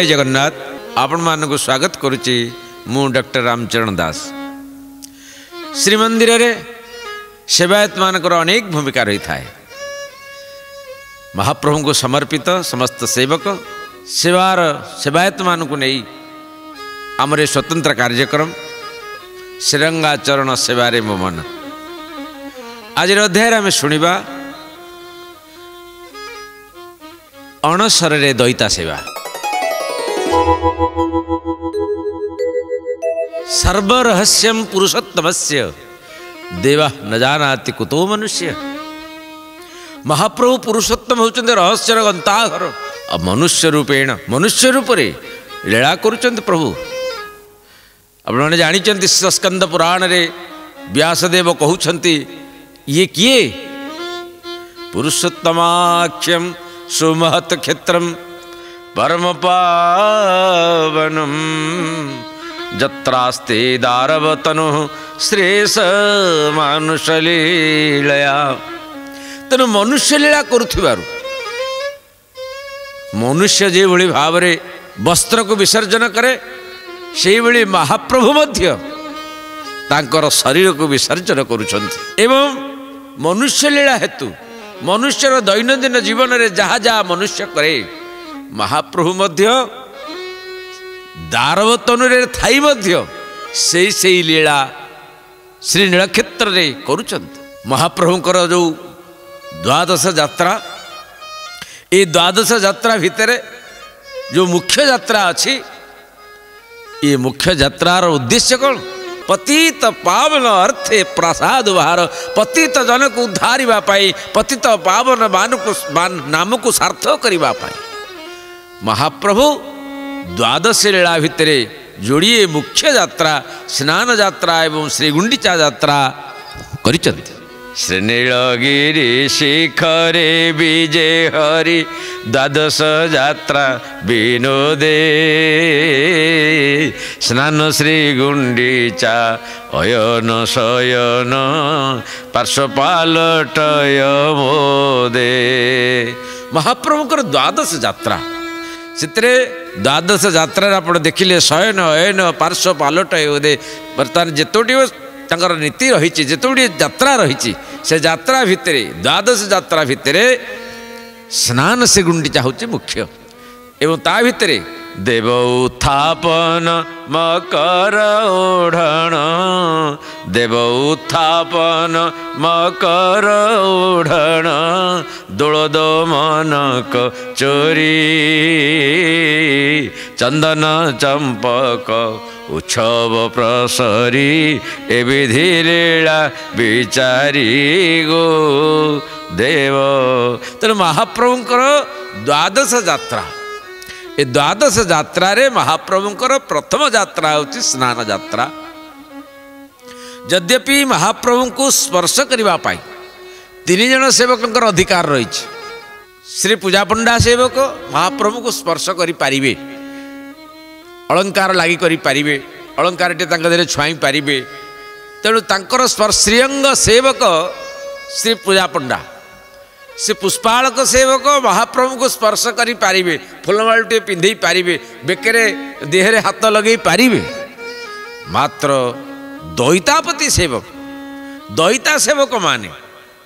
ଜୟ ଜଗନ୍ନାଥ ଆପଣମାନଙ୍କୁ ସ୍ୱାଗତ କରୁଛି ମୁଁ ଡକ୍ଟର ରାମଚରଣ ଦାସ ଶ୍ରୀମନ୍ଦିରରେ ସେବାୟତମାନଙ୍କର ଅନେକ ଭୂମିକା ରହିଥାଏ ମହାପ୍ରଭୁଙ୍କୁ ସମର୍ପିତ ସମସ୍ତ ସେବକ ସେବାର ସେବାୟତମାନଙ୍କୁ ନେଇ ଆମର ଏ ସ୍ୱତନ୍ତ୍ର କାର୍ଯ୍ୟକ୍ରମ ଶ୍ରୀରଙ୍ଗାଚରଣ ସେବାରେ ମୋ ମନ ଆଜିର ଅଧ୍ୟାୟରେ ଆମେ ଶୁଣିବା ଅଣସରରେ ଦଇତା ସେବା ସର୍ବରହସ୍ୟಂ ପୁରୁଷୋତ୍ତମସ୍ୟ ଦେବା ନ ଜାନାତି କୁତୋ ମନୁଷ୍ୟ ମହାପ୍ରଭୁ ପୁରୁଷୋତ୍ତମ ହେଉଛନ୍ତି ରହସ୍ୟର ଗନ୍ତାଘର ଆଉ ମନୁଷ୍ୟ ରୂପେଣ ମନୁଷ୍ୟ ରୂପରେ ଲୀଳା କରୁଛନ୍ତି ପ୍ରଭୁ ଆପଣମାନେ ଜାଣିଛନ୍ତି ସ୍କନ୍ଦ ପୁରାଣରେ ବ୍ୟାସଦେବ କହୁଛନ୍ତି ଇଏ କିଏ ପୁରୁଷୋତ୍ତମାଖ୍ୟମ୍ ସୁମହତ କ୍ଷେତ୍ରମ୍ ପରମ ପାବନମ୍ ଯତ୍ରାସ୍ତେ ଦାରବତନୁ ଶ୍ରେଷ ମାନୁଷ ଲୀଳୟା ତେଣୁ ମନୁଷ୍ୟ ଲୀଳା କରୁଥିବାରୁ ମନୁଷ୍ୟ ଯେଭଳି ଭାବରେ ବସ୍ତ୍ରକୁ ବିସର୍ଜନ କରେ ସେଇଭଳି ମହାପ୍ରଭୁ ମଧ୍ୟ ତାଙ୍କର ଶରୀରକୁ ବିସର୍ଜନ କରୁଛନ୍ତି ଏବଂ ମନୁଷ୍ୟ ଲୀଳା ହେତୁ ମନୁଷ୍ୟର ଦୈନନ୍ଦିନ ଜୀବନରେ ଯାହା ଯାହା ମନୁଷ୍ୟ କରେ ମହାପ୍ରଭୁ ମଧ୍ୟ ଦାରବତନୁରେ ଥାଇ ମଧ୍ୟ ସେଇ ସେଇ ଲୀଳା ଶ୍ରୀ ନୀଳକ୍ଷେତ୍ରରେ କରୁଛନ୍ତି। ମହାପ୍ରଭୁଙ୍କର ଯେଉଁ ଦ୍ୱାଦଶ ଯାତ୍ରା ଏ ଦ୍ୱାଦଶ ଯାତ୍ରା ଭିତରେ ଯେଉଁ ମୁଖ୍ୟ ଯାତ୍ରା ଅଛି ଏ ମୁଖ୍ୟ ଯାତ୍ରାର ଉଦ୍ଦେଶ୍ୟ କ'ଣ? ପତିତ ପାବନ ଅର୍ଥେ ପ୍ରସାଦ ବାହାର ପତିତ ଜନକୁ ଉଦ୍ଧାରିବା ପାଇଁ ପତିତ ପାବନ ମାନଙ୍କୁ ନାମକୁ ସାର୍ଥକ କରିବା ପାଇଁ। ମହାପ୍ରଭୁ ଦ୍ୱାଦଶ ଲୀଳା ଭିତରେ ଯୋଡ଼ିଏ ମୁଖ୍ୟ ଯାତ୍ରା ସ୍ନାନ ଯାତ୍ରା ଏବଂ ଶ୍ରୀଗୁଣ୍ଡିଚା ଯାତ୍ରା କରିଛନ୍ତି ଶ୍ରୀନୀଳଗିରି ଶିଖରେ ବିଜେ ହରି ଦ୍ୱାଦଶ ଯାତ୍ରା ବିନୋଦେ ସ୍ନାନ ଶ୍ରୀ ଗୁଣ୍ଡିଚା ଅୟନ ଶୟନ ପାର୍ଶ୍ୱପାଲଟୟ ମୋଦେ ମହାପ୍ରଭୁଙ୍କର ଦ୍ୱାଦଶ ଯାତ୍ରା ସେଥିରେ ଦ୍ୱାଦଶ ଯାତ୍ରାରେ ଆପଣ ଦେଖିଲେ ଶୟନ ଅୟନ ପାର୍ଶ୍ୱ ପାଲଟ ବୋଧେ ବର୍ତ୍ତମାନ ଯେତୋଟି ତାଙ୍କର ନୀତି ରହିଛି ଯେତୋଟି ଯାତ୍ରା ରହିଛି ସେ ଯାତ୍ରା ଭିତରେ ଦ୍ୱାଦଶ ଯାତ୍ରା ଭିତରେ ସ୍ନାନ ସେ ଗୁଣ୍ଡିଚା ହେଉଛି ମୁଖ୍ୟ ଏବଂ ତା ଭିତରେ ଦେବ ଉତ୍ଥାପନ ମକର ଓଢ଼ଣ ଦେବ ଉତ୍ଥାପନ ମକର ଓଢ଼ଣ ଦୋଳଦ ମନକ ଚୋରି ଚନ୍ଦନ ଚମ୍ପକ ଉତ୍ସବ ପ୍ରସରୀ ଏ ବିଧି ଲୀଳା ବିଚାରି ଗୋ ଦେବ ତେଣୁ ମହାପ୍ରଭୁଙ୍କର ଦ୍ୱାଦଶ ଯାତ୍ରା ଏ ଦ୍ୱାଦଶ ଯାତ୍ରାରେ ମହାପ୍ରଭୁଙ୍କର ପ୍ରଥମ ଯାତ୍ରା ହେଉଛି ସ୍ନାନ ଯାତ୍ରା ଯଦ୍ୟପି ମହାପ୍ରଭୁଙ୍କୁ ସ୍ପର୍ଶ କରିବା ପାଇଁ ତିନି ଜଣ ସେବକଙ୍କର ଅଧିକାର ରହିଛି ଶ୍ରୀ ପୂଜା ପଣ୍ଡା ସେବକ ମହାପ୍ରଭୁଙ୍କୁ ସ୍ପର୍ଶ କରିପାରିବେ ଅଳଙ୍କାର ଲାଗି କରିପାରିବେ ଅଳଙ୍କାରଟି ତାଙ୍କ ଦେହରେ ଛୁଆଇଁ ପାରିବେ ତେଣୁ ତାଙ୍କର ଶ୍ରୀଅଙ୍ଗ ସେବକ ଶ୍ରୀ ପୂଜା ପଣ୍ଡା ସେ ପୁଷ୍ପାଳକ ସେବକ ମହାପ୍ରଭୁଙ୍କୁ ସ୍ପର୍ଶ କରିପାରିବେ ଫୁଲମାଳଟିଏ ପିନ୍ଧେଇ ପାରିବେ ବେକରେ ଦେହରେ ହାତ ଲଗେଇ ପାରିବେ ମାତ୍ର ଦଇତାପତି ସେବକ ଦଇତା ସେବକ ମାନେ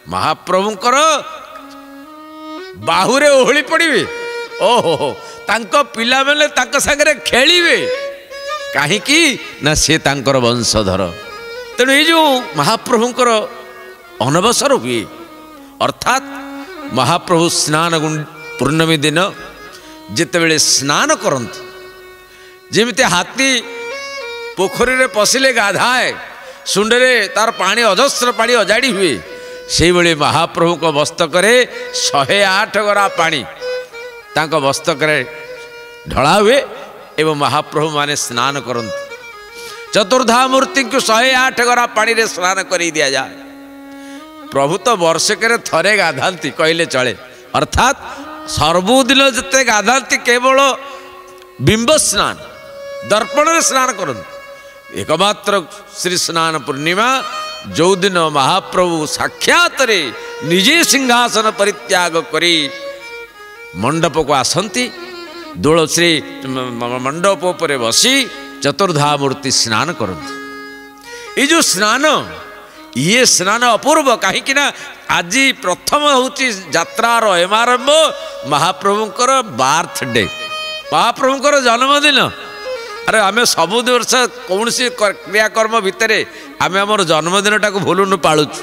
ମହାପ୍ରଭୁଙ୍କର ବାହୁରେ ଓହଳି ପଡ଼ିବେ ଓହୋ ତାଙ୍କ ପିଲାମାନେ ତାଙ୍କ ସାଙ୍ଗରେ ଖେଳିବେ କାହିଁକି ନା ସେ ତାଙ୍କର ବଂଶଧର ତେଣୁ ଏଇ ଯେଉଁ ମହାପ୍ରଭୁଙ୍କର ଅନବସର ହୁଏ ଅର୍ଥାତ୍ ମହାପ୍ରଭୁ ସ୍ନାନ ପୂର୍ଣ୍ଣମୀ ଦିନ ଯେତେବେଳେ ସ୍ନାନ କରନ୍ତି ଯେମିତି ହାତୀ ପୋଖରୀରେ ପଶିଲେ ଗାଧାଏ ଶୁଣ୍ଡରେ ତାର ପାଣି ଅଜସ୍ର ପାଣି ଅଜାଡ଼ି ହୁଏ ସେଇଭଳି ମହାପ୍ରଭୁଙ୍କ ମସ୍ତକରେ ଶହେ ଆଠ ଗରା ପାଣି ତାଙ୍କ ମସ୍ତକରେ ଢଳା ହୁଏ ଏବଂ ମହାପ୍ରଭୁମାନେ ସ୍ନାନ କରନ୍ତି ଚତୁର୍ଦ୍ଧା ମୂର୍ତ୍ତିଙ୍କୁ ଶହେ ଆଠ ଗରା ପାଣିରେ ସ୍ନାନ କରି ଦିଆଯାଏ ପ୍ରଭୁ ତ ବର୍ଷକରେ ଥରେ ଗାଧାନ୍ତି କହିଲେ ଚଳେ। ଅର୍ଥାତ୍ ସବୁଦିନ ଯେତେ ଗାଧାନ୍ତି କେବଳ ବିମ୍ବ ସ୍ନାନ ଦର୍ପଣରେ ସ୍ନାନ କରନ୍ତି। ଏକମାତ୍ର ଶ୍ରୀ ସ୍ନାନ ପୂର୍ଣ୍ଣିମା ଯେଉଁଦିନ ମହାପ୍ରଭୁ ସାକ୍ଷାତରେ ନିଜେ ସିଂହାସନ ପରିତ୍ୟାଗ କରି ମଣ୍ଡପକୁ ଆସନ୍ତି ଦୋଳ ଶ୍ରୀ ମଣ୍ଡପ ଉପରେ ବସି ଚତୁର୍ଦ୍ଧା ମୂର୍ତ୍ତି ସ୍ନାନ କରନ୍ତି। ଏଇ ଯେଉଁ ସ୍ନାନ ଇଏ ସ୍ନାନ ଅପୂର୍ବ କାହିଁକି ନା ଆଜି ପ୍ରଥମ ହେଉଛି ଯାତ୍ରାର ଏମାରମ୍ଭ ମହାପ୍ରଭୁଙ୍କର ବାର୍ଥ ଡେ ମହାପ୍ରଭୁଙ୍କର ଜନ୍ମଦିନ ଆରେ ଆମେ ସବୁ ବର୍ଷ କୌଣସି କ- କ୍ରିୟାକର୍ମ ଭିତରେ ଆମେ ଆମର ଜନ୍ମଦିନଟାକୁ ଭୁଲୁନୁ ପାଳୁଛୁ।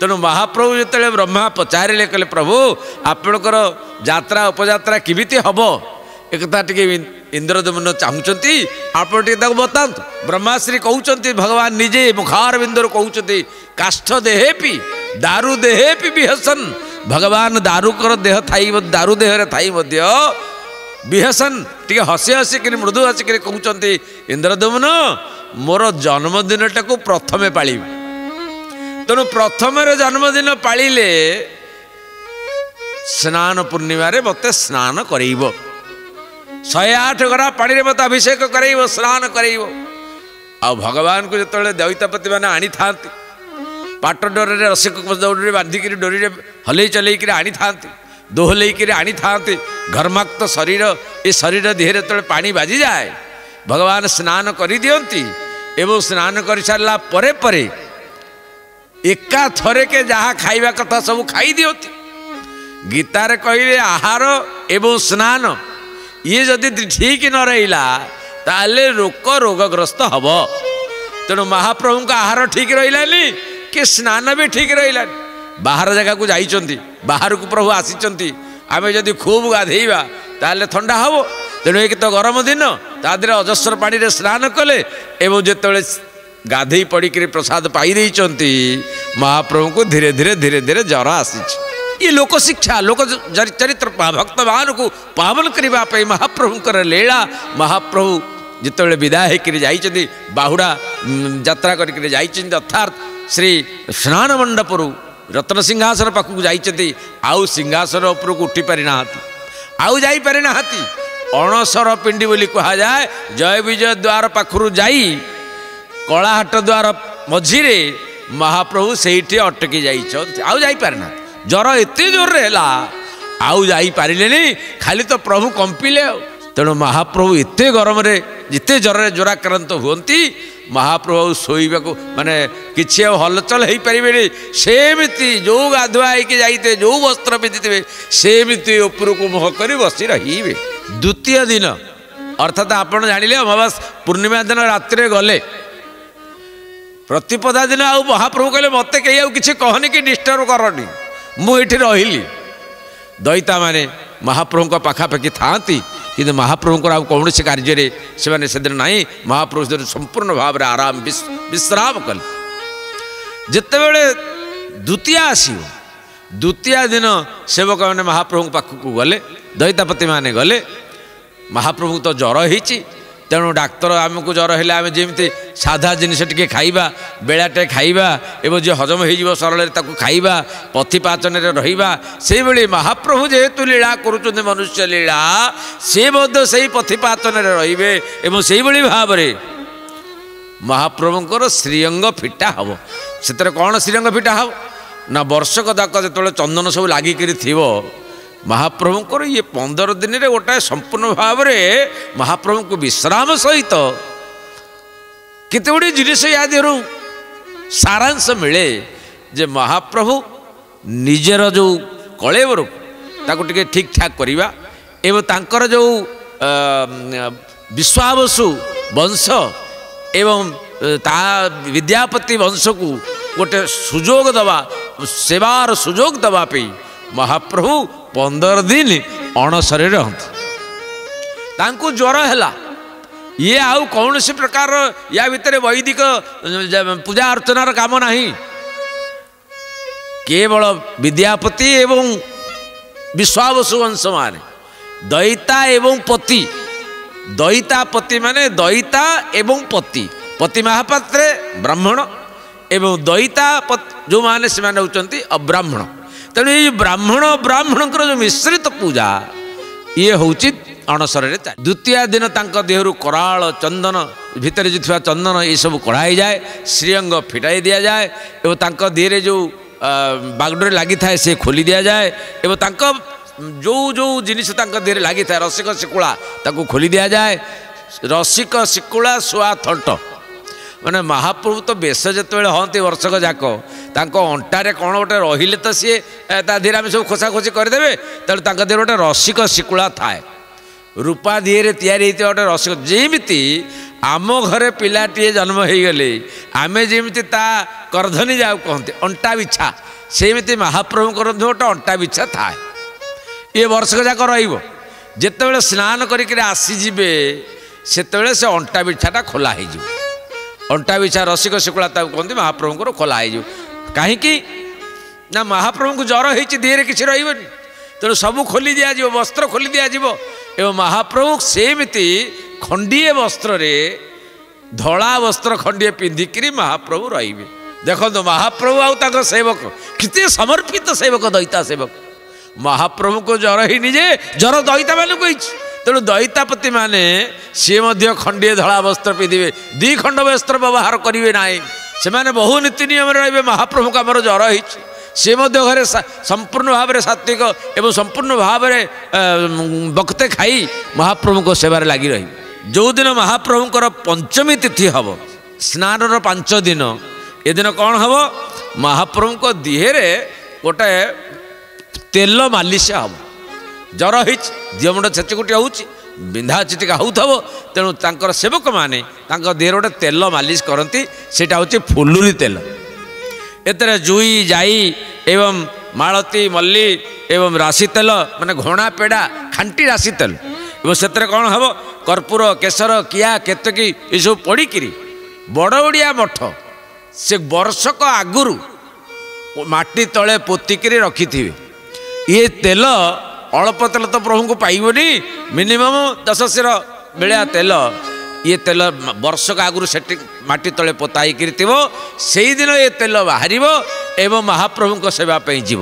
ତେଣୁ ମହାପ୍ରଭୁ ଯେତେବେଳେ ବ୍ରହ୍ମା ପଚାରିଲେ କହିଲେ ପ୍ରଭୁ ଆପଣଙ୍କର ଯାତ୍ରା ଉପଯାତ୍ରା କେମିତି ହେବ? ଏକଥା ଟିକେ ଇନ୍- ଇନ୍ଦ୍ରଦମନ ଚାହୁଁଛନ୍ତି। ଆପଣ ଟିକେ ତାକୁ ବତାନ୍ତୁ। ବ୍ରହ୍ମାଶ୍ରୀ କହୁଛନ୍ତି ଭଗବାନ ନିଜେ ମୁଖାର ବିନ୍ଦୁରୁ କହୁଛନ୍ତି କାଷ୍ଠ ଦେହେ ପି ଦାରୁ ଦେହେ ପି ବିହସନ୍। ଭଗବାନ ଦାରୁଙ୍କର ଦେହ ଥାଇ ଦାରୁ ଦେହରେ ଥାଇ ମଧ୍ୟ ବିହସନ୍। ଟିକେ ହସି ହସିକିରି ମୃଦୁ ହସିକିରି କହୁଛନ୍ତି ଇନ୍ଦ୍ରଦମନ ମୋର ଜନ୍ମଦିନଟାକୁ ପ୍ରଥମେ ପାଳିବି। ତେଣୁ ପ୍ରଥମରେ ଜନ୍ମଦିନ ପାଳିଲେ ସ୍ନାନ ପୂର୍ଣ୍ଣିମାରେ ମୋତେ ସ୍ନାନ କରେଇବ। ଶହେ ଆଠ ଗରା ପାଣିରେ ମୋତେ ଅଭିଷେକ କରେଇବ ସ୍ନାନ କରେଇବ ଆଉ ଭଗବାନଙ୍କୁ ଯେତେବେଳେ ଦୈତାପତି ମାନେ ଆଣିଥାନ୍ତି ପାଟ ଡୋରରେ ରସିକ ଦୌଡ଼ିରେ ବାନ୍ଧିକିରି ଡୋରିରେ ହଲେଇ ଚଲେଇକିରି ଆଣିଥାନ୍ତି ଦୋହଲେଇକିରି ଆଣିଥାନ୍ତି ଘର୍ମାକ୍ତ ଶରୀର ଏ ଶରୀର ଦେହରେ ଯେତେବେଳେ ପାଣି ବାଜିଯାଏ ଭଗବାନ ସ୍ନାନ କରିଦିଅନ୍ତି ଏବଂ ସ୍ନାନ କରିସାରିଲା ପରେ ପରେ ଏକା ଥରେକେ ଯାହା ଖାଇବା କଥା ସବୁ ଖାଇଦିଅନ୍ତି ଗୀତାରେ କହିଲେ ଆହାର ଏବଂ ସ୍ନାନ ଇଏ ଯଦି ଠିକ୍ ନ ରହିଲା ତାହେଲେ ରୋଗ ରୋଗଗ୍ରସ୍ତ ହବ ତେଣୁ ମହାପ୍ରଭୁଙ୍କ ଆହାର ଠିକ୍ ରହିଲାନି କି ସ୍ନାନ ବି ଠିକ୍ ରହିଲାନି ବାହାର ଜାଗାକୁ ଯାଇଛନ୍ତି ବାହାରକୁ ପ୍ରଭୁ ଆସିଛନ୍ତି ଆମେ ଯଦି ଖୁବ୍ ଗାଧେଇବା ତାହେଲେ ଥଣ୍ଡା ହବ ତେଣୁ ଏକ ତ ଗରମ ଦିନ ତା ଦେହରେ ଅଜସ୍ର ପାଣିରେ ସ୍ନାନ କଲେ ଏବଂ ଯେତେବେଳେ ଗାଧେଇ ପଡ଼ିକିରି ପ୍ରସାଦ ପାଇ ଦେଇଛନ୍ତି ମହାପ୍ରଭୁଙ୍କୁ ଧୀରେ ଧୀରେ ଧୀରେ ଧୀରେ ଜ୍ୱର ଆସିଛି ये लोक शिक्षा, लोक चरित्र भक्तवान को पावन करने महाप्रभु महाप्रभुकर लीला। महाप्रभु जिते विदा होकर बाहुड़ा जात्रा करके अर्थात श्री स्नान मंडपुर रत्न सिंहासन पाखक जाती आउ सिंहासन उपरक उठी पारि ना आउ जापारि ना अणसर पिंडी बोली कहुए जय विजय द्वार पाखर जा कलाहाट द्वार मझीरे महाप्रभु से अटकी जाइ आउ जापारि ना ଜ୍ୱର ଏତେ ଜୋରରେ ହେଲା ଆଉ ଯାଇପାରିଲେନି ଖାଲି ତ ପ୍ରଭୁ କମ୍ପିଲେ ଆଉ। ତେଣୁ ମହାପ୍ରଭୁ ଏତେ ଗରମରେ ଯେତେ ଜ୍ୱରରେ ଜ୍ୱରାକ୍ରାନ୍ତ ହୁଅନ୍ତି ମହାପ୍ରଭୁ ଆଉ ଶୋଇବାକୁ ମାନେ କିଛି ଆଉ ହଲଚଲ ହେଇପାରିବେନି। ସେମିତି ଯେଉଁ ଗାଧୁଆ ହେଇକି ଯାଇଥିବେ ଯେଉଁ ବସ୍ତ୍ର ପିନ୍ଧିଥିବେ ସେମିତି ଉପରକୁ ମୁହଁ କରି ବସି ରହିବେ। ଦ୍ୱିତୀୟ ଦିନ ଅର୍ଥାତ୍ ଆପଣ ଜାଣିଲେ ଅମାବାସ ପୂର୍ଣ୍ଣିମା ଦିନ ରାତିରେ ଗଲେ। ପ୍ରତିପଦା ଦିନ ଆଉ ମହାପ୍ରଭୁ କହିଲେ ମୋତେ କେହି ଆଉ କିଛି କହନି କି ଡିଷ୍ଟର୍ବ କରନି। ମୁଁ ଏଠି ରହିଲି। ଦଇତାମାନେ ମହାପ୍ରଭୁଙ୍କ ପାଖାପାଖି ଥାଆନ୍ତି କିନ୍ତୁ ମହାପ୍ରଭୁଙ୍କର ଆଉ କୌଣସି କାର୍ଯ୍ୟରେ ସେମାନେ ସେଦିନ ନାହିଁ। ମହାପ୍ରଭୁ ସେଦିନ ସମ୍ପୂର୍ଣ୍ଣ ଭାବରେ ଆରାମ ବିସ୍- ବିଶ୍ରାମ କଲେ। ଯେତେବେଳେ ଦ୍ୱିତୀୟା ଆସିବ ଦ୍ୱିତୀୟା ଦିନ ସେବକମାନେ ମହାପ୍ରଭୁଙ୍କ ପାଖକୁ ଗଲେ ଦଇତାପତିମାନେ ଗଲେ। ମହାପ୍ରଭୁଙ୍କୁ ତ ଜ୍ୱର ହେଇଛି ତେଣୁ ଡାକ୍ତର ଆମକୁ ଜ୍ୱର ହେଲେ ଆମେ ଯେମିତି ସାଧା ଜିନିଷ ଟିକେ ଖାଇବା ବେଳାଟେ ଖାଇବା ଏବଂ ଯିଏ ହଜମ ହେଇଯିବ ସରଳରେ ତାକୁ ଖାଇବା ପଥିପାଚନରେ ରହିବା ସେଇଭଳି ମହାପ୍ରଭୁ ଯେହେତୁ ଲୀଳା କରୁଛନ୍ତି ମନୁଷ୍ୟ ଲୀଳା ସେ ମଧ୍ୟ ସେଇ ପଥିପାଚନରେ ରହିବେ ଏବଂ ସେଇଭଳି ଭାବରେ ମହାପ୍ରଭୁଙ୍କର ଶ୍ରୀଅଙ୍ଗ ଫିଟା ହେବ। ସେଥିରେ କ'ଣ ଶ୍ରୀଅଙ୍ଗ ଫିଟା ହେବ? ନା ବର୍ଷକ ଯାକ ଯେତେବେଳେ ଚନ୍ଦନ ସବୁ ଲାଗିକିରି ଥିବ ମହାପ୍ରଭୁଙ୍କର ଇଏ ପନ୍ଦର ଦିନରେ ଗୋଟାଏ ସମ୍ପୂର୍ଣ୍ଣ ଭାବରେ ମହାପ୍ରଭୁଙ୍କୁ ବିଶ୍ରାମ ସହିତ କେତେ ଗୁଡ଼ିଏ ଜିନିଷ ୟା ଦେହରୁ ସାରାଂଶ ମିଳେ ଯେ ମହାପ୍ରଭୁ ନିଜର ଯେଉଁ କଳେବରକୁ ତାକୁ ଟିକେ ଠିକ୍ ଠାକ୍ କରିବା ଏବଂ ତାଙ୍କର ଯେଉଁ ଅ, ବିଶ୍ୱାବସୁ ବଂଶ ଏବଂ ଏ, ତା ବିଦ୍ୟାପତି ବଂଶକୁ ଗୋଟେ ସୁଯୋଗ ଦେବା ସେବାର ସୁଯୋଗ ଦେବା ପାଇଁ ମହାପ୍ରଭୁ पंदर दिन अणसर रहती। ज्वर है ये आउ कौन सी प्रकार या भितर वैदिक पूजा अर्चनार काम ना केवल विद्यापति एवं विश्वावसुवंश मान। दईता एवं पति। दईता पति माने दईता एवं पति। पति महापात्र ब्राह्मण एवं दईता जो मैंने से ब्राह्मण ତେଣୁ ଏଇ ବ୍ରାହ୍ମଣ ବ୍ରାହ୍ମଣଙ୍କର ଯେଉଁ ମିଶ୍ରିତ ପୂଜା ଇଏ ହେଉଛି ଅଣସରରେ ଚାଲେ ଦ୍ୱିତୀୟ ଦିନ ତାଙ୍କ ଦେହରୁ କରାଳ ଚନ୍ଦନ ଭିତରେ ଯେଉଁ ଥିବା ଚନ୍ଦନ ଏସବୁ କଢ଼ା ହେଇଯାଏ ଶ୍ରୀଅଙ୍ଗ ଫିଟାଇ ଦିଆଯାଏ ଏବଂ ତାଙ୍କ ଦେହରେ ଯେଉଁ ବାଗଡ଼ରେ ଲାଗିଥାଏ ସେ ଖୋଲି ଦିଆଯାଏ ଏବଂ ତାଙ୍କ ଯେଉଁ ଯେଉଁ ଜିନିଷ ତାଙ୍କ ଦେହରେ ଲାଗିଥାଏ ରସିକ ଶିକୁଳା ତାକୁ ଖୋଲି ଦିଆଯାଏ। ରସିକ ଶିକୁଳା ଶୁଆ ଥଣ୍ଟ। ମାନେ ମହାପ୍ରଭୁ ତ ବେଶ ଯେତେବେଳେ ହଅନ୍ତି ବର୍ଷକ ଯାକ ତାଙ୍କ ଅଣ୍ଟାରେ କ'ଣ ଗୋଟେ ରହିଲେ ତ ସିଏ ଏ, ତା ଦେହରେ ଆମେ ସବୁ ଖୋସାଖୋସି କରିଦେବେ ତେଣୁ ତାଙ୍କ ଦେହରେ ଗୋଟେ ରସିକ ଶିକୁଳା ଥାଏ। ରୂପା ଦିହରେ ତିଆରି ହେଇଥିବା ଗୋଟେ ରସିକ। ଯେମିତି ଆମ ଘରେ ପିଲାଟିଏ ଜନ୍ମ ହେଇଗଲେ ଆମେ ଯେମିତି ତା କରଧନି ଯାଉ କହନ୍ତି ଅଣ୍ଟା ବିଛା ସେମିତି ମହାପ୍ରଭୁଙ୍କର ମଧ୍ୟ ଗୋଟେ ଅଣ୍ଟା ବିଛା ଥାଏ। ଇଏ ବର୍ଷକ ଯାକ ରହିବ। ଯେତେବେଳେ ସ୍ନାନ କରିକିରି ଆସିଯିବେ ସେତେବେଳେ ସେ ଅଣ୍ଟା ବିଛାଟା ଖୋଲା ହେଇଯିବ। ଅଣ୍ଟା ବିଛା ରସିକ ଶିକୁଳା ତାକୁ କୁହନ୍ତି ମହାପ୍ରଭୁଙ୍କର ଖୋଲା ହେଇଯିବ। କାହିଁକି? ନା ମହାପ୍ରଭୁଙ୍କୁ ଜ୍ୱର ହେଇଛି ଦେହରେ କିଛି ରହିବନି। ତେଣୁ ସବୁ ଖୋଲି ଦିଆଯିବ ବସ୍ତ୍ର ଖୋଲି ଦିଆଯିବ। ଏବଂ ମହାପ୍ରଭୁ ସେମିତି ଖଣ୍ଡିଏ ବସ୍ତ୍ରରେ ଧଳା ବସ୍ତ୍ର ଖଣ୍ଡିଏ ପିନ୍ଧିକିରି ମହାପ୍ରଭୁ ରହିବେ। ଦେଖନ୍ତୁ ମହାପ୍ରଭୁ ଆଉ ତାଙ୍କ ସେବକ କେତେ ସମର୍ପିତ ସେବକ ଦଇତା ସେବକ। ମହାପ୍ରଭୁଙ୍କୁ ଜ୍ୱର ହେଇନି ଯେ ଜ୍ୱର ଦଇତାମାନଙ୍କୁ ହେଇଛି। ତେଣୁ ଦଇତାପତି ମାନେ ସିଏ ମଧ୍ୟ ଖଣ୍ଡିଏ ଧଳା ବସ୍ତ୍ର ପିନ୍ଧିବେ ଦୁଇ ଖଣ୍ଡ ବସ୍ତ୍ର ବ୍ୟବହାର କରିବେ ନାହିଁ। ସେମାନେ ବହୁ ନୀତି ନିୟମରେ ରହିବେ ମହାପ୍ରଭୁଙ୍କୁ ଆମର ଜ୍ୱର ହେଇଛି। ସିଏ ମଧ୍ୟ ଘରେ ସମ୍ପୂର୍ଣ୍ଣ ଭାବରେ ସାତ୍ವಿକ ଏବଂ ସମ୍ପୂର୍ଣ୍ଣ ଭାବରେ ବକ୍ତେ ଖାଇ ମହାପ୍ରଭୁଙ୍କ ସେବାରେ ଲାଗି ରହିବେ। ଯେଉଁଦିନ ମହାପ୍ରଭୁଙ୍କର ପଞ୍ଚମୀ ତିଥି ହେବ ସ୍ନାନର ପାଞ୍ଚ ଦିନ ଏଦିନ କ'ଣ ହେବ? ମହାପ୍ରଭୁଙ୍କ ଦିହେରେ ଗୋଟେ ତେଲ ମାଲିସ ହେବ। ଜ୍ୱର ହେଇଛି ଦିଅମୁଣ୍ଡ ଛେଚିକୁଟି ହେଉଛି ବିନ୍ଧା ଚିଟିକା ହେଉଥିବ ତେଣୁ ତାଙ୍କର ସେବକମାନେ ତାଙ୍କ ଦେହରେ ଗୋଟେ ତେଲ ମାଲିସ କରନ୍ତି ସେଇଟା ହେଉଛି ଫୁଲୁରି ତେଲ। ଏଥିରେ ଜୁଇ ଯାଇ ଏବଂ ମାଳତୀ ମଲ୍ଲି ଏବଂ ରାଶି ତେଲ ମାନେ ଘଣା ପେଡ଼ା ଖାଣ୍ଟି ରାଶି ତେଲ। ଏବଂ ସେଥିରେ କ'ଣ ହେବ? କର୍ପୂର କେଶର କିଆ କେତକୀ ଏସବୁ ପଡ଼ିକିରି ବଡ଼ ଓଡ଼ିଆ ମଠ ସେ ବର୍ଷକ ଆଗରୁ ମାଟି ତଳେ ପୋତିକିରି ରଖିଥିବେ। ଇଏ ତେଲ ଅଳ୍ପ ତେଲ ତ ପ୍ରଭୁଙ୍କୁ ପାଇବନି। ମିନିମମ୍ ଦଶ ଶିର ଭଳିଆ ତେଲ। ଇଏ ତେଲ ବର୍ଷକ ଆଗରୁ ସେଠି ମାଟି ତଳେ ପୋତା ହେଇକିରି ଥିବ ସେଇଦିନ ଏ ତେଲ ବାହାରିବ ଏବଂ ମହାପ୍ରଭୁଙ୍କ ସେବା ପାଇଁ ଯିବ।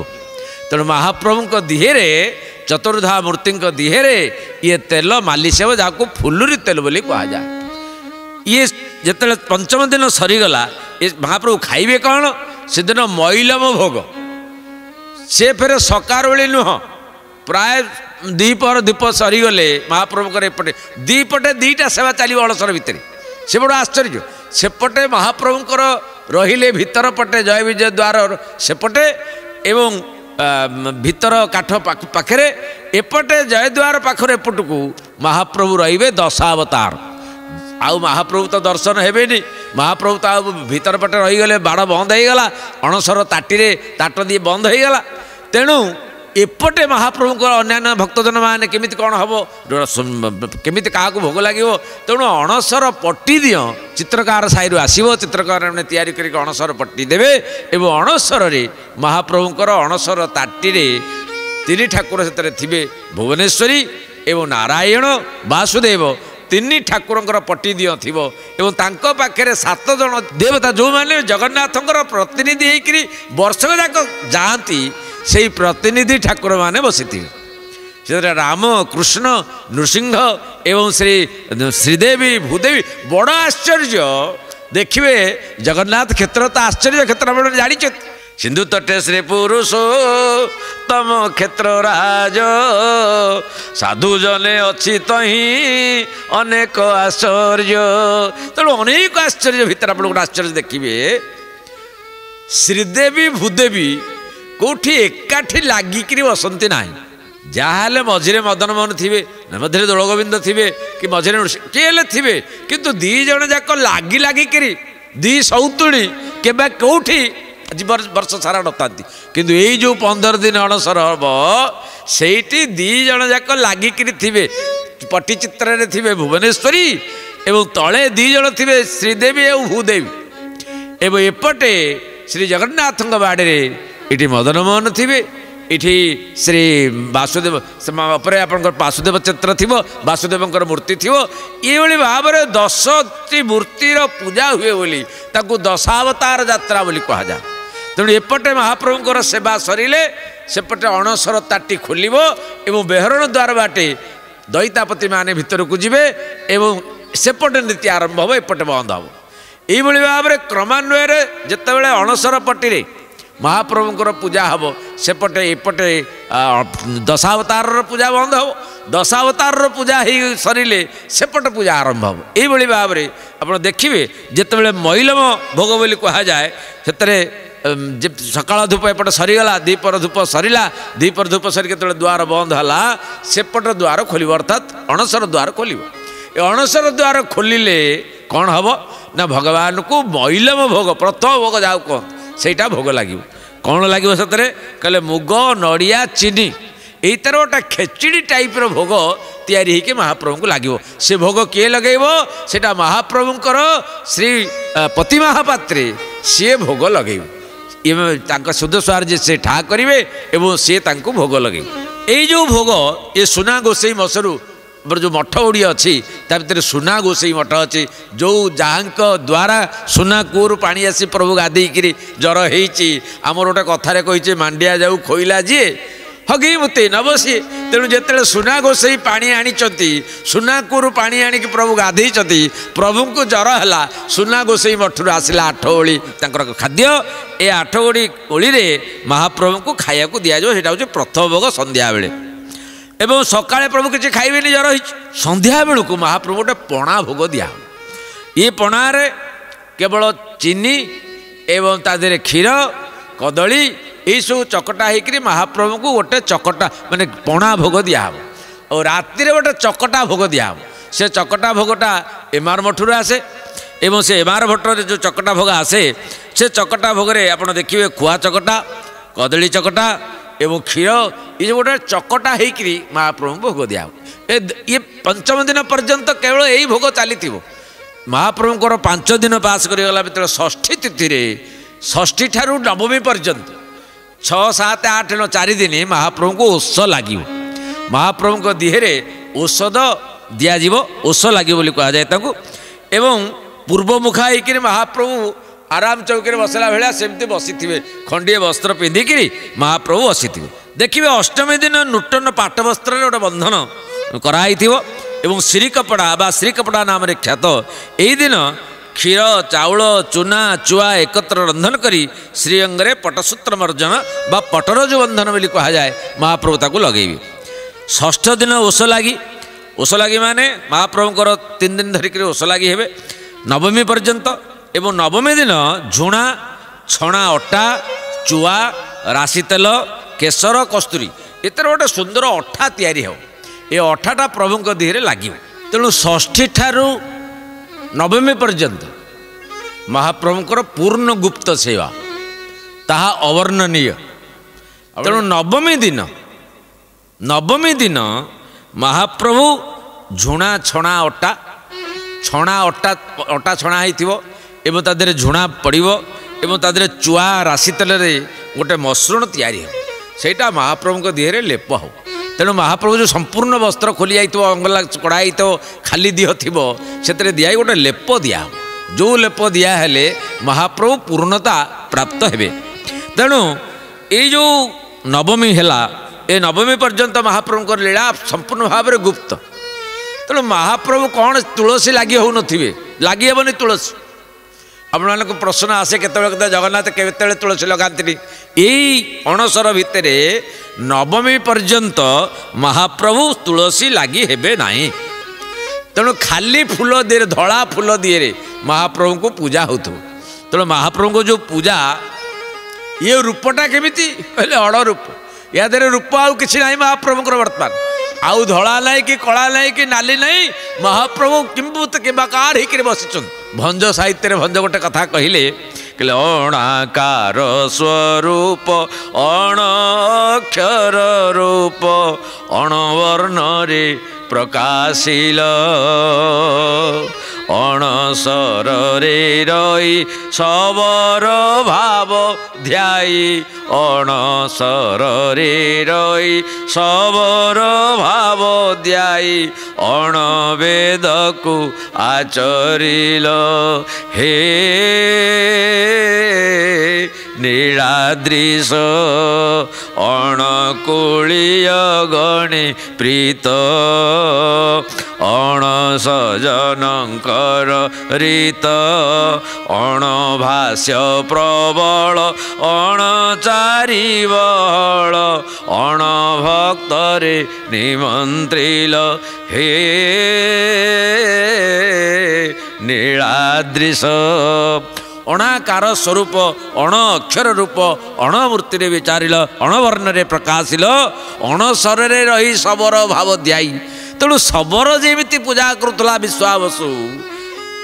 ତେଣୁ ମହାପ୍ରଭୁଙ୍କ ଦିହେରେ ଚତୁର୍ଦ୍ଧା ମୂର୍ତ୍ତିଙ୍କ ଦିହେରେ ଇଏ ତେଲ ମାଲିସ ହେବ ଯାହାକୁ ଫୁଲୁରି ତେଲ ବୋଲି କୁହାଯାଏ। ଇଏ ଯେତେବେଳେ ପଞ୍ଚମ ଦିନ ସରିଗଲା ଏ ମହାପ୍ରଭୁ ଖାଇବେ କ'ଣ? ସେଦିନ ମଇଲମ ଭୋଗ। ସେ ଫେରେ ସକାର ବେଳି ନୁହଁ ପ୍ରାୟ ଦ୍ୱିପହର ଦୀପ ସରିଗଲେ ମହାପ୍ରଭୁଙ୍କର ଏପଟେ। ଦୁଇପଟେ ଦୁଇଟା ସେବା ଚାଲିବ ଅଳସର ଭିତରେ। ସେ ବଡ଼ ଆଶ୍ଚର୍ଯ୍ୟ। ସେପଟେ ମହାପ୍ରଭୁଙ୍କର ରହିଲେ ଭିତର ପଟେ ଜୟ ବିଜୟ ଦ୍ୱାର ସେପଟେ ଏବଂ ଆ, ଭିତର କାଠ ପାଖ- ପାଖରେ ଏପଟେ ଜୟଦ୍ୱାର ପାଖରେ ଏପଟକୁ ମହାପ୍ରଭୁ ରହିବେ ଦଶାବତାର। ଆଉ ମହାପ୍ରଭୁ ତ ଦର୍ଶନ ହେବେନି। ମହାପ୍ରଭୁ ତ ଆଉ ଭିତର ପଟେ ରହିଗଲେ ବାଡ଼ ବନ୍ଦ ହେଇଗଲା ଅଣସର ତାଟିରେ ତାଟ দিয়ে ବନ୍ଦ ହେଇଗଲା। ତେଣୁ ଏପଟେ ମହାପ୍ରଭୁଙ୍କର ଅନ୍ୟାନ୍ୟ ଭକ୍ତଜନ ମାନେ କେମିତି କ'ଣ ହେବ? କେମିତି କାହାକୁ ଭୋଗ ଲାଗିବ? ତେଣୁ ଅଣସର ପଟି ଦିଅ। ଚିତ୍ରକାର ସାହିରୁ ଆସିବ ଚିତ୍ରକାର ମାନେ ତିଆରି କରିକି ଅଣସର ପଟି ଦେବେ ଏବଂ ଅଣସରରେ ମହାପ୍ରଭୁଙ୍କର ଅଣସର ତାଟିରେ ତିନି ଠାକୁର ସେଥିରେ ଥିବେ ଭୁବନେଶ୍ୱରୀ ଏବଂ ନାରାୟଣ ବାସୁଦେବ। ତିନି ଠାକୁରଙ୍କର ପଟି ଦିଅ ଥିବ ଏବଂ ତାଙ୍କ ପାଖରେ ସାତ ଜଣ ଦେବତା ଯେଉଁମାନେ ଜଗନ୍ନାଥଙ୍କର ପ୍ରତିନିଧି ହେଇକିରି ବର୍ଷକ ଯାକ ଯାଆନ୍ତି ସେଇ ପ୍ରତିନିଧି ଠାକୁରମାନେ ବସିଥିବେ ସେଥିରେ ରାମ କୃଷ୍ଣ ନୃସିଂହ ଏବଂ ଶ୍ରୀ ଶ୍ରୀଦେବୀ ଭୂଦେବୀ ବଡ଼ ଆଶ୍ଚର୍ଯ୍ୟ ଦେଖିବେ ଜଗନ୍ନାଥ କ୍ଷେତ୍ର ତ ଆଶ୍ଚର୍ଯ୍ୟ କ୍ଷେତ୍ର ଆପଣ ଜାଣିଛନ୍ତି ସିନ୍ଧୁ ତଟେ ଶ୍ରୀ ପୁରୁଷ ତମ କ୍ଷେତ୍ର ରାଜ ସାଧୁ ଜନେ ଅଛି ତହିଁ ଅନେକ ଆଶ୍ଚର୍ଯ୍ୟ ତେଣୁ ଅନେକ ଆଶ୍ଚର୍ଯ୍ୟ ଭିତରେ ଆପଣ ଗୋଟେ ଆଶ୍ଚର୍ଯ୍ୟ ଦେଖିବେ ଶ୍ରୀଦେବୀ ଭୂଦେବୀ କେଉଁଠି ଏକାଠି ଲାଗିକିରି ବସନ୍ତି ନାହିଁ। ଯାହାହେଲେ ମଝିରେ ମଦନ ମୋହନ ଥିବେ ମଝିରେ ଦୋଳଗୋବିନ୍ଦ ଥିବେ କି ମଝିରେ ନୃସିଂହ କିଏ ହେଲେ ଥିବେ କିନ୍ତୁ ଦୁଇ ଜଣ ଯାକ ଲାଗି ଲାଗିକିରି ଦୁଇ ସଉତୁଣୀ କେବେ କେଉଁଠି ଜୀବନ ବର୍ଷ ସାରା ନଥାନ୍ତି। କିନ୍ତୁ ଏଇ ଯେଉଁ ପନ୍ଦର ଦିନ ଅଣସର ହବ ସେଇଠି ଦୁଇ ଜଣ ଯାକ ଲାଗିକିରି ଥିବେ ପଟ୍ଟିଚିତ୍ରରେ ଥିବେ ଭୁବନେଶ୍ୱରୀ ଏବଂ ତଳେ ଦୁଇ ଜଣ ଥିବେ ଶ୍ରୀଦେବୀ ଏବଂ ଭୂଦେବୀ। ଏବଂ ଏପଟେ ଶ୍ରୀ ଜଗନ୍ନାଥଙ୍କ ବାଡ଼ିରେ ଏଠି ମଦନମୋହନ ଥିବେ ଏଠି ଶ୍ରୀ ବାସୁଦେବ ସେ- ଉପରେ ଆପଣଙ୍କର ବାସୁଦେବ ଚିତ୍ର ଥିବ ବାସୁଦେବଙ୍କର ମୂର୍ତ୍ତି ଥିବ ଏଇଭଳି ଭାବରେ ଦଶଟି ମୂର୍ତ୍ତିର ପୂଜା ହୁଏ ବୋଲି ତାକୁ ଦଶାବତାର ଯାତ୍ରା ବୋଲି କୁହାଯାଏ ତେଣୁ ଏପଟେ ମହାପ୍ରଭୁଙ୍କର ସେବା ସରିଲେ ସେପଟେ ଅଣସର ତାଟି ଖୋଲିବ ଏବଂ ବେହରଣ ଦ୍ୱାର ବାଟେ ଦଇତାପତି ମାନେ ଭିତରକୁ ଯିବେ ଏବଂ ସେପଟେ ନୀତି ଆରମ୍ଭ ହେବ ଏପଟେ ବନ୍ଦ ହେବ ଏଇଭଳି ଭାବରେ କ୍ରମାନ୍ୱୟରେ ଯେତେବେଳେ ଅଣସର ପଟିରେ ମହାପ୍ରଭୁଙ୍କର ପୂଜା ହେବ ସେପଟେ ଏପଟେ ଆ, ଦଶାବତାରର ପୂଜା ବନ୍ଦ ହେବ ଦଶାବତାରର ପୂଜା ହେଇ ସରିଲେ ସେପଟେ ପୂଜା ଆରମ୍ଭ ହେବ ଏଇଭଳି ଭାବରେ ଆପଣ ଦେଖିବେ ଯେତେବେଳେ ମଇଲମ ଭୋଗ ବୋଲି କୁହାଯାଏ ସେଥିରେ ଉମ୍, ଯେ ସକାଳ ଧୂପ ଏପଟେ ସରିଗଲା ଦ୍ୱିପର ଧୂପ ସରିଲା ଦ୍ୱିପର ଧୂପ ସରି କେତେବେଳେ ଦ୍ୱାର ବନ୍ଦ ହେଲା ସେପଟ ଦ୍ୱାର ଖୋଲିବ ଅର୍ଥାତ୍ ଅଣସର ଦ୍ୱାର ଖୋଲିବ ଏ ଅଣସର ଦ୍ୱାର ଖୋଲିଲେ କ'ଣ ହେବ ନା ଭଗବାନଙ୍କୁ ମଇଲମ ଭୋଗ ପ୍ରଥମ ଭୋଗ ଯାହାକୁ କୁହନ୍ତି ସେଇଟା ଭୋଗ ଲାଗିବ। କ'ଣ ଲାଗିବ ସେଥିରେ କହିଲେ ମୁଗ ନଡ଼ିଆ ଚିନି। ଏଇଟାର ଗୋଟେ ଖେଚିଡ଼ି ଟାଇପ୍ର ଭୋଗ ତିଆରି ହେଇକି ମହାପ୍ରଭୁଙ୍କୁ ଲାଗିବ। ସେ ଭୋଗ କିଏ ଲଗେଇବ? ସେଇଟା ମହାପ୍ରଭୁଙ୍କର ଶ୍ରୀ ଆ, ପତି ମହାପାତ୍ରେ ସିଏ ଭୋଗ ଲଗେଇବ। ଇଏ ତାଙ୍କ ସୁଦସ୍ୱାର ଯେ ସେ ଠା କରିବେ ଏବଂ ସିଏ ତାଙ୍କୁ ଭୋଗ ଲଗେଇବେ। ଏଇ ଯେଉଁ ଭୋଗ ଏ ସୁନା ଗୋସେଇ ମସରୁ ଆମର ଯେଉଁ ମଠ ଗୁଡ଼ିଏ ଅଛି ତା ଭିତରେ ସୁନା ଗୋସେଇ ମଠ ଅଛି ଯେଉଁ ଯାହାଙ୍କ ଦ୍ୱାରା ସୁନା କୂଅରୁ ପାଣି ଆସି ପ୍ରଭୁ ଗାଧେଇକିରି ଜ୍ୱର ହେଇଛି ଆମର ଗୋଟେ କଥାରେ କହିଛି ମାଣ୍ଡିଆ ଯାଉ ଖୋଇଲା ଯିଏ? ହଗେଇ ମୁତେ ନ ବସି। ତେଣୁ ଯେତେବେଳେ ସୁନା ଗୋସେଇ ପାଣି ଆଣିଛନ୍ତି ସୁନା କୂଅରୁ ପାଣି ଆଣିକି ପ୍ରଭୁ ଗାଧେଇଛନ୍ତି ପ୍ରଭୁଙ୍କୁ ଜ୍ୱର ହେଲା ସୁନା ଗୋସେଇ ମଠରୁ ଆସିଲା ଆଠ ଓଳି ତାଙ୍କର ଖାଦ୍ୟ। ଏ ଆଠ ଓଳି ଓଳିରେ ମହାପ୍ରଭୁଙ୍କୁ ଖାଇବାକୁ ଦିଆଯିବ ସେଇଟା ହେଉଛି ପ୍ରଥମ ଭୋଗ ସନ୍ଧ୍ୟାବେଳେ। এবং সকালে প্রভু কিছু খাইবেনি, জ্বর হয়েছে সন্ধ্যা সন্ধ্যাবেলকু মহাপ্রভু গোটে পণা ভোগ দিয়া এই পণার কেবল চিনি এবং তা দেহে ক্ষীর কদলী এইসব চকটা হয়েকি মহাপ্রভুকে গোটে চকটা মানে পণা ভোগ দিয়া হব ও রাত্রে গোটে চকটা ভোগ দিয়া হব সে চকটা ভোগটা এমার মঠুর আসে এবং সে এমার ভট্টরে যে চকটা ভোগ আসে সে চকটা ভোগরে আপনার দেখবে খুয়া চকটা কদলী চকটা କ୍ଷୀର ଏ ଯେଉଁ ଗୋଟେ ଚକଟା ହେଇକିରି ମହାପ୍ରଭୁଙ୍କୁ ଭୋଗ ଦିଆହେବ ଏ ଇଏ ପଞ୍ଚମ ଦିନ ପର୍ଯ୍ୟନ୍ତ କେବଳ ଏଇ ଭୋଗ ଚାଲିଥିବ ମହାପ୍ରଭୁଙ୍କର ପାଞ୍ଚ ଦିନ ପାସ୍ କରିଗଲା ଭିତରେ ଷଷ୍ଠୀ ତିଥିରେ ଷଷ୍ଠୀ ଠାରୁ ନବମୀ ପର୍ଯ୍ୟନ୍ତ ଛଅ ସାତ ଆଠ ନଅ ଚାରି ଦିନ ମହାପ୍ରଭୁଙ୍କୁ ଓଷ ଲାଗିବ ମହାପ୍ରଭୁଙ୍କ ଦେହରେ ଔଷଧ ଦିଆଯିବ ଓଷ ଲାଗିବ ବୋଲି କୁହାଯାଏ ତାଙ୍କୁ ଏବଂ ପୂର୍ବମୁଖା ହେଇକିରି ମହାପ୍ରଭୁ ଆରାମ ଚୌକିରେ ବସିଲା ଭଳିଆ ସେମିତି ବସିଥିବେ। ଖଣ୍ଡିଏ ବସ୍ତ୍ର ପିନ୍ଧିକିରି ମହାପ୍ରଭୁ ବସିଥିବେ। ଦେଖିବେ ଅଷ୍ଟମୀ ଦିନ ନୂତନ ପାଟ ବସ୍ତ୍ରରେ ଗୋଟେ ବନ୍ଧନ କରାହେଇଥିବ ଏବଂ ଶ୍ରୀ କପଡ଼ା ବା ଶ୍ରୀ କପଡ଼ା ନାମରେ ଖ୍ୟାତ। ଏହି ଦିନ କ୍ଷୀର ଚାଉଳ ଚୁନା ଚୁଆ ଏକତ୍ର ରନ୍ଧନ କରି ଶ୍ରୀଅଙ୍ଗରେ ପଟସୂତ୍ର ମର୍ଜନ ବା ପଟରଜ ବନ୍ଧନ ବୋଲି କୁହାଯାଏ। ମହାପ୍ରଭୁ ତାକୁ ଲଗେଇବେ। ଷଷ୍ଠ ଦିନ ଓଷ ଲାଗି ଓଷ ଲାଗି ମାନେ ମହାପ୍ରଭୁଙ୍କର ତିନି ଦିନ ଧରିକିରି ଓଷ ଲାଗି ହେବେ। ନବମୀ ପର୍ଯ୍ୟନ୍ତ ଏବଂ ନବମୀ ଦିନ ଝୁଣା ଛଣା ଅଟା ଚୁଆ ରାଶି ତେଲ କେଶର କସ୍ତୁରୀ। ଏଥିରେ ଗୋଟେ ସୁନ୍ଦର ଅଠା ତିଆରି ହେବ। ଏ ଅଠାଟା ପ୍ରଭୁଙ୍କ ଦେହରେ ଲାଗିବ। ତେଣୁ ଷଷ୍ଠୀ ଠାରୁ ନବମୀ ପର୍ଯ୍ୟନ୍ତ ମହାପ୍ରଭୁଙ୍କର ପୂର୍ଣ୍ଣ ଗୁପ୍ତ ସେବା ତାହା ଅବର୍ଣ୍ଣନୀୟ। ତେଣୁ ନବମୀ ଦିନ ନବମୀ ଦିନ ମହାପ୍ରଭୁ ଝୁଣା ଛଣା ଅଟା ଛଣା ଅଟା ଅଟା ଛଣା ହେଇଥିବ। ଏବଂ ତା ଦେହରେ ଝୁଣା ପଡ଼ିବ ଏବଂ ତା ଦେହରେ ଚୁଆ ରାଶି ତେଲରେ ଗୋଟେ ମସୃଣ ତିଆରି ହେବ ସେଇଟା ମହାପ୍ରଭୁଙ୍କ ଦେହରେ ଲେପ ହେବ ତେଣୁ ମହାପ୍ରଭୁ ଯେଉଁ ସମ୍ପୂର୍ଣ୍ଣ ବସ୍ତ୍ର ଖୋଲି ଯାଇଥିବ ଅଙ୍ଗଲା କଡ଼ା ହେଇଥିବ ଖାଲି ଦିହ ଥିବ ସେଥିରେ ଦିଆ ଗୋଟେ ଲେପ ଦିଆହେବ ଯେଉଁ ଲେପ ଦିଆହେଲେ ମହାପ୍ରଭୁ ପୂର୍ଣ୍ଣତା ପ୍ରାପ୍ତ ହେବେ ତେଣୁ ଏଇ ଯେଉଁ ନବମୀ ହେଲା ଏ ନବମୀ ପର୍ଯ୍ୟନ୍ତ ମହାପ୍ରଭୁଙ୍କର ଲୀଳା ସମ୍ପୂର୍ଣ୍ଣ ଭାବରେ ଗୁପ୍ତ ତେଣୁ ମହାପ୍ରଭୁ କ'ଣ ତୁଳସୀ ଲାଗି ହେଉନଥିବେ ଲାଗି ହେବନି ତୁଳସୀ ଆପଣମାନଙ୍କୁ ପ୍ରଶ୍ନ ଆସେ କେତେବେଳେ କେତେବେଳେ ଜଗନ୍ନାଥ କେତେବେଳେ ତୁଳସୀ ଲଗାନ୍ତିନି ଏଇ ଅଣସର ଭିତରେ ନବମୀ ପର୍ଯ୍ୟନ୍ତ ମହାପ୍ରଭୁ ତୁଳସୀ ଲାଗି ହେବେ ନାହିଁ ତେଣୁ ଖାଲି ଫୁଲ ଦିହରେ ଧଳା ଫୁଲ ଦିହରେ ମହାପ୍ରଭୁଙ୍କୁ ପୂଜା ହେଉଥିବ। ତେଣୁ ମହାପ୍ରଭୁଙ୍କ ଯେଉଁ ପୂଜା ଇଏ ରୂପଟା କେମିତି? କହିଲେ ଅଡ଼ ରୂପ ୟା ଦେହରେ ରୂପ ଆଉ କିଛି ନାହିଁ ମହାପ୍ରଭୁଙ୍କର ବର୍ତ୍ତମାନ। ଆଉ ଧଳା ନାହିଁ କି କଳା ନାହିଁ କି ନାଲି ନାହିଁ ମହାପ୍ରଭୁ କିମ୍ବୁତ କିମ୍ବା କାହାର ହେଇକିରି ବସିଛନ୍ତି ଭଞ୍ଜ ସାହିତ୍ୟରେ ଭଞ୍ଜ ଗୋଟେ କଥା କହିଲେ କହିଲେ ଅଣାକାର ସ୍ୱରୂପ ଅଣକ୍ଷର ରୂପ ଅଣବର୍ଣ୍ଣରେ ପ୍ରକାଶିଲ। ଅଣସରରେ ରହି ସବର ଭାବ ଧ୍ୟାଇ। ଅଣସରରେ ରହି ସବର ଭାବ ଧ୍ୟାଇ। ଅଣବେଦକୁ ଆଚରିଲ। ହେ নিরাদৃশ অণকুলীয় গণি প্রীত অণসজনঙ্কর রীত অণভাষ্য প্রবଳ অণচারিবহଳ অণভক্তরে নিমন্ত্রিল হে নীলাদৃশ ଅଣାକାର ସ୍ୱରୂପ ଅଣ ଅକ୍ଷର ରୂପ ଅଣମୂର୍ତ୍ତିରେ ବିଚାରିଲ ଅଣବର୍ଣ୍ଣରେ ପ୍ରକାଶିଲ ଅଣସରରେ ରହି ଶବର ଭାବ ଦିଆଇ। ତେଣୁ ଶବର ଯେମିତି ପୂଜା କରୁଥିଲା ବିଶ୍ୱାବସୁ।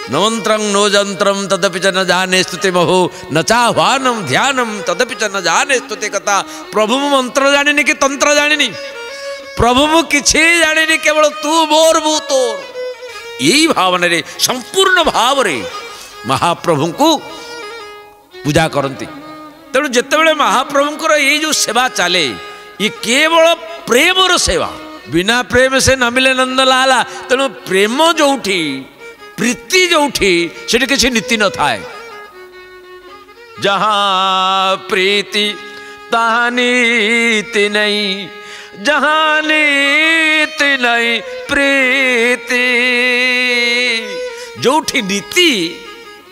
ନମନ୍ତ୍ରଂ ନୋ ଯନ୍ତ୍ରಂ ତଦପି ଚ ନ ଜାନେ ସ୍ତୁତି ମହୁ। ନ ଚାହ୍ୱାନಂ ଧ୍ୟାନಂ ତଦପି ଚ ନ ଜାନେ ସ୍ତୁତି କଥା। ପ୍ରଭୁ ମୁଁ ମନ୍ତ୍ର ଜାଣିନି କି ତନ୍ତ୍ର ଜାଣିନି? ପ୍ରଭୁ ମୁଁ କିଛି ଜାଣିନି କେବଳ ତୁ ମୋର ମୁଁ ତୋର ଏଇ ଭାବନାରେ ସମ୍ପୂର୍ଣ୍ଣ ଭାବରେ ମହାପ୍ରଭୁଙ୍କୁ ପୂଜା କରନ୍ତି ତେଣୁ ଯେତେବେଳେ ମହାପ୍ରଭୁଙ୍କର ଏଇ ଯେଉଁ ସେବା ଚାଲେ ଇଏ କେବଳ ପ୍ରେମର ସେବା ବିନା ପ୍ରେମ ସେ ନମିଲେ ନନ୍ଦ ଲାଲା ତେଣୁ ପ୍ରେମ ଯୋଉଠି ପ୍ରୀତି ଯୋଉଠି ସେଠି କିଛି ନୀତି ନଥାଏ ଯାହା ପ୍ରୀତି ତାହା ନୀତି ନେଇ ଯାହା ନୀତି ନେଇ ପ୍ରୀତି ଯୋଉଠି ନୀତି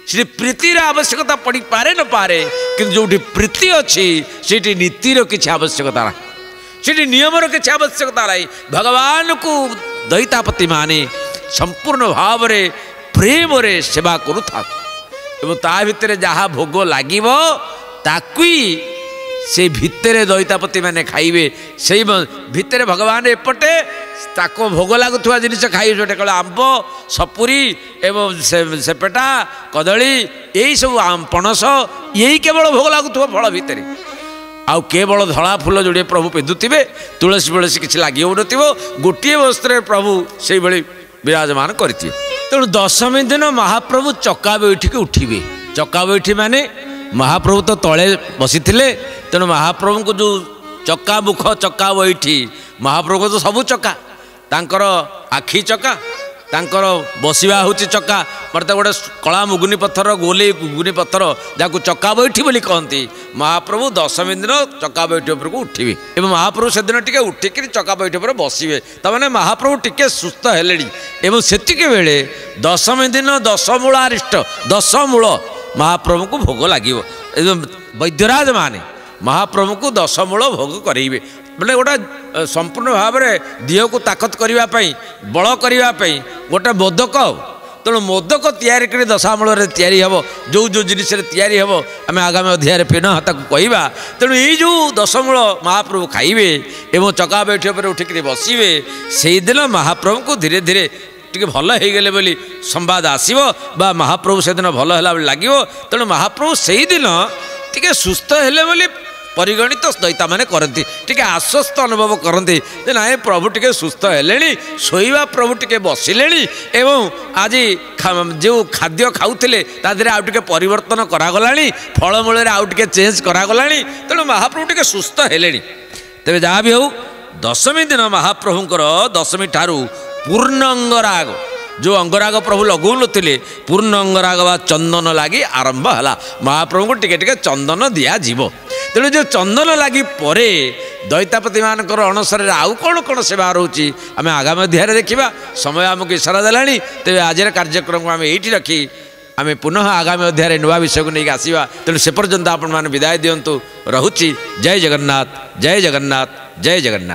সেটি প্রীতির আবশ্যকতা পড়ি পারে না পারে কিন্তু যেটি প্রীতি অছি সেটি নীতির কিছু আবশ্যকতা নাই সেটি নিয়মর কিছু আবশ্যকতা নাই ভগবানকু দৈতাপতি মানে সম্পূর্ণ ভাবরে প্রেমরে সেবা করুথাও এবং তা ভিতরে যাহা ভোগ লাগিব তাকুই সেই ভিতরে দৈতাপতি মানে খাইবে সেই ভিতরে ভগবান এপটে ତାକୁ ଭୋଗ ଲାଗୁଥିବା ଜିନିଷ ଖାଇବେ ସେଟା କେବଳ ଆମ୍ବ ସପୁରୀ ଏବଂ ସେପେଟା କଦଳୀ ଏଇସବୁ ପଣସ ଏଇ କେବଳ ଭୋଗ ଲାଗୁଥିବ ଫଳ ଭିତରେ। ଆଉ କେବଳ ଧଳା ଫୁଲ ଯୋଡ଼ିଏ ପ୍ରଭୁ ପିନ୍ଧୁଥିବେ ତୁଳସୀ ଫୁଳସୀ କିଛି ଲାଗିହେଉନଥିବ ଗୋଟିଏ ବସ୍ତ୍ରରେ ପ୍ରଭୁ ସେଇଭଳି ବିରାଜମାନ କରିଥିବେ। ତେଣୁ ଦଶମୀ ଦିନ ମହାପ୍ରଭୁ ଚକା ବୈଠିକି ଉଠିବେ। ଚକା ବୈଠି ମାନେ ମହାପ୍ରଭୁ ତ ତଳେ ବସିଥିଲେ ତେଣୁ ମହାପ୍ରଭୁଙ୍କୁ ଯେଉଁ ଚକା ମୁଖ ଚକା ବୈଠି ମହାପ୍ରଭୁ ତ ସବୁ ଚକା। ତାଙ୍କର ଆଖି ଚକା ତାଙ୍କର ବସିବା ହେଉଛି ଚକା। ମୋତେ ଗୋଟେ କଳା ମୁଗୁନି ପଥର ଗୋଲେଇ ମୁଗୁନି ପଥର ଯାହାକୁ ଚକା ବୈଠି ବୋଲି କହନ୍ତି। ମହାପ୍ରଭୁ ଦଶମୀ ଦିନ ଚକା ବୈଠି ଉପରକୁ ଉଠିବେ। ଏବଂ ମହାପ୍ରଭୁ ସେଦିନ ଟିକେ ଉଠିକିରି ଚକା ବୈଠି ଉପରେ ବସିବେ। ତାମାନେ ମହାପ୍ରଭୁ ଟିକେ ସୁସ୍ଥ ହେଲେଣି। ଏବଂ ସେତିକି ବେଳେ ଦଶମୀ ଦିନ ଦଶମୂଳାରିଷ୍ଟ ଦଶମୂଳ ମହାପ୍ରଭୁଙ୍କୁ ଭୋଗ ଲାଗିବ। ଏବଂ ବୈଦ୍ୟରାଜ ମାନେ ମହାପ୍ରଭୁଙ୍କୁ ଦଶମୂଳ ଭୋଗ କରେଇବେ। ବୋଲେ ଗୋଟେ ସମ୍ପୂର୍ଣ୍ଣ ଭାବରେ ଦେହକୁ ତାକତ କରିବା ପାଇଁ ବଳ କରିବା ପାଇଁ ଗୋଟେ ମୋଦକ ତେଣୁ ମୋଦକ ତିଆରି କରି ଦଶାମୂଳରେ ତିଆରି ହେବ ଯେଉଁ ଯେଉଁ ଜିନିଷରେ ତିଆରି ହେବ ଆମେ ଆଗାମୀ ଅଧ୍ୟାୟରେ ପିନ ତାକୁ କହିବା। ତେଣୁ ଏଇ ଯେଉଁ ଦଶମୂଳ ମହାପ୍ରଭୁ ଖାଇବେ ଏବଂ ଚକା ବୈଠି ଉପରେ ଉଠିକରି ବସିବେ ସେଇଦିନ ମହାପ୍ରଭୁଙ୍କୁ ଧୀରେ ଧୀରେ ଟିକେ ଭଲ ହେଇଗଲେ ବୋଲି ସମ୍ବାଦ ଆସିବ ବା ମହାପ୍ରଭୁ ସେଦିନ ଭଲ ହେଲା ଭଳି ଲାଗିବ। ତେଣୁ ମହାପ୍ରଭୁ ସେଇଦିନ ଟିକେ ସୁସ୍ଥ ହେଲେ ବୋଲି ପରିଗଣିତ ଦୈତାମାନେ କରନ୍ତି ଟିକେ ଆଶ୍ୱସ୍ତ ଅନୁଭବ କରନ୍ତି ଯେ ନାଇଁ ପ୍ରଭୁ ଟିକେ ସୁସ୍ଥ ହେଲେଣି ଶୋଇବା ପ୍ରଭୁ ଟିକେ ବସିଲେଣି ଏବଂ ଆଜି ଯେଉଁ ଖାଦ୍ୟ ଖାଉଥିଲେ ତା ଦେହରେ ଆଉ ଟିକେ ପରିବର୍ତ୍ତନ କରାଗଲାଣି ଫଳମୂଳରେ ଆଉ ଟିକେ ଚେଞ୍ଜ କରାଗଲାଣି ତେଣୁ ମହାପ୍ରଭୁ ଟିକେ ସୁସ୍ଥ ହେଲେଣି। ତେବେ ଯାହା ବି ହେଉ ଦଶମୀ ଦିନ ମହାପ୍ରଭୁଙ୍କର ଦଶମୀ ଠାରୁ ପୂର୍ଣ୍ଣ ଅଙ୍ଗରାଗ ଯେଉଁ ଅଙ୍ଗରାଗ ପ୍ରଭୁ ଲଗାଉନଥିଲେ ପୂର୍ଣ୍ଣ ଅଙ୍ଗରାଗ ବା ଚନ୍ଦନ ଲାଗି ଆରମ୍ଭ ହେଲା ମହାପ୍ରଭୁଙ୍କୁ ଟିକେ ଟିକେ ଚନ୍ଦନ ଦିଆଯିବ ତେଣୁ ଯେଉଁ ଚନ୍ଦନ ଲାଗି ପରେ ଦୈତାପତିମାନଙ୍କର ଅଣସରରେ ଆଉ କ'ଣ କ'ଣ ସେବା ରହୁଛି ଆମେ ଆଗାମୀ ଅଧ୍ୟାୟରେ ଦେଖିବା ସମୟ ଆମକୁ ଇସାରା ଦେଲାଣି ତେବେ ଆଜିର କାର୍ଯ୍ୟକ୍ରମକୁ ଆମେ ଏଇଠି ରଖି ଆମେ ପୁନଃ ଆଗାମୀ ଅଧ୍ୟାୟରେ ନୂଆ ବିଷୟକୁ ନେଇକି ଆସିବା ତେଣୁ ସେ ପର୍ଯ୍ୟନ୍ତ ଆପଣମାନେ ବିଦାୟ ଦିଅନ୍ତୁ ରହୁଛି ଜୟ ଜଗନ୍ନାଥ ଜୟ ଜଗନ୍ନାଥ ଜୟ ଜଗନ୍ନାଥ